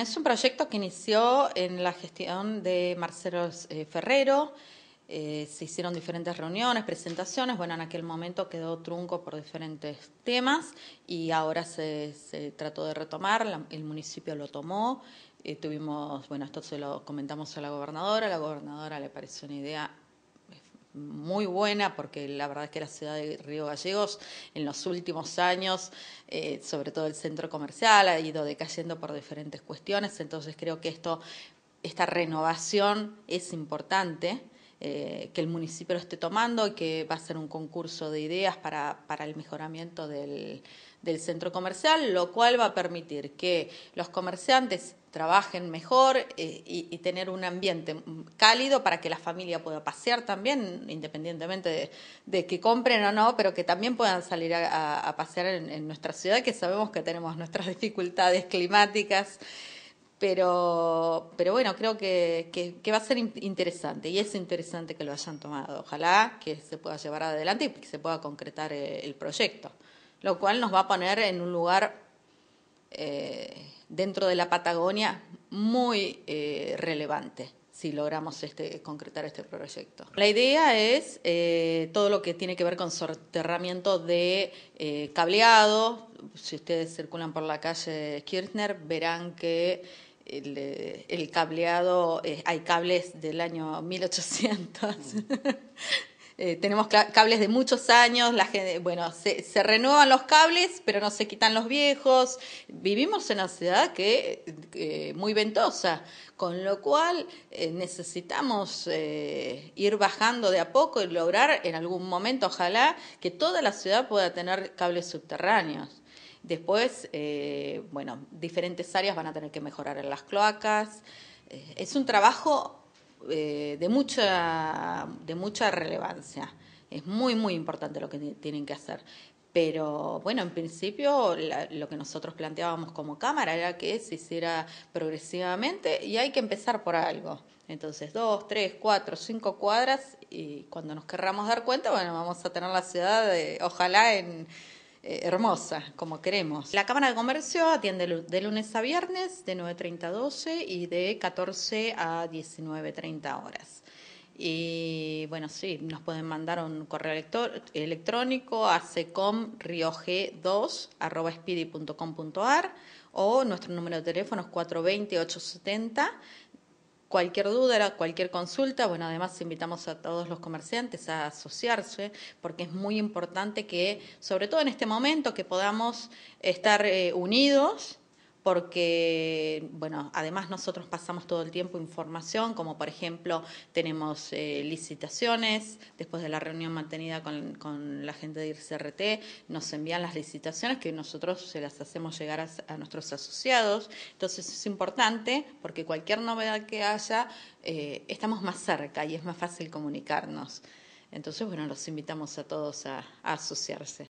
Es un proyecto que inició en la gestión de Marcelo eh, Ferrero. Eh, se hicieron diferentes reuniones, presentaciones. Bueno, en aquel momento quedó trunco por diferentes temas y ahora se, trató de retomar. el municipio lo tomó. Eh, tuvimos, bueno, esto se lo comentamos a la gobernadora. A la gobernadora le pareció una idea muy buena porque la verdad es que la ciudad de Río Gallegos en los últimos años, eh, sobre todo el centro comercial, ha ido decayendo por diferentes cuestiones, entonces creo que esto, esta renovación es importante. Eh, que el municipio lo esté tomando y que va a ser un concurso de ideas para, para el mejoramiento del, del centro comercial, lo cual va a permitir que los comerciantes trabajen mejor eh, y, tener un ambiente cálido para que la familia pueda pasear también, independientemente de, que compren o no, pero que también puedan salir a, pasear en, nuestra ciudad, que sabemos que tenemos nuestras dificultades climáticas. Pero, pero bueno, creo que, que, va a ser interesante y es interesante que lo hayan tomado. Ojalá que se pueda llevar adelante y que se pueda concretar el, el proyecto, lo cual nos va a poner en un lugar eh, dentro de la Patagonia muy eh, relevante si logramos este, concretar este proyecto. La idea es eh, todo lo que tiene que ver con soterramiento de cableado. Si ustedes circulan por la calle Kirchner, verán que el, cableado, hay cables del año 1800. Eh, tenemos cables de muchos años, la gente, bueno, se, renuevan los cables, pero no se quitan los viejos. Vivimos en una ciudad que eh, muy ventosa, con lo cual eh, necesitamos ir bajando de a poco y lograr en algún momento, ojalá, que toda la ciudad pueda tener cables subterráneos. Después, bueno, diferentes áreas van a tener que mejorar en las cloacas. es un trabajo eh, de, mucha, de mucha relevancia. Es muy, muy importante lo que tienen que hacer. Pero bueno, en principio lo que nosotros planteábamos como Cámara era que se hiciera progresivamente y hay que empezar por algo. Entonces, dos, tres, cuatro, cinco cuadras y cuando nos querramos dar cuenta, bueno, vamos a tener la ciudad, de, ojalá en eh, hermosa, como queremos. La Cámara de Comercio atiende de lunes a viernes de 9.30 a 12 y de 14 a 19.30 horas. Y bueno, sí, nos pueden mandar un correo electrónico a secomriog2.com.ar o nuestro número de teléfono es 420-870 Cualquier duda, cualquier consulta, bueno, además invitamos a todos los comerciantes a asociarse, porque es muy importante que, sobre todo en este momento, que podamos estar eh, unidos porque, bueno, además nosotros pasamos todo el tiempo información, como por ejemplo tenemos eh, licitaciones, después de la reunión mantenida con, con, la gente de IRCRT, nos envían las licitaciones que nosotros se las hacemos llegar a, nuestros asociados, entonces es importante porque cualquier novedad que haya, eh, estamos más cerca y es más fácil comunicarnos. Entonces, bueno, los invitamos a todos a asociarse.